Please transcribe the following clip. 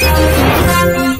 ¡Gracias!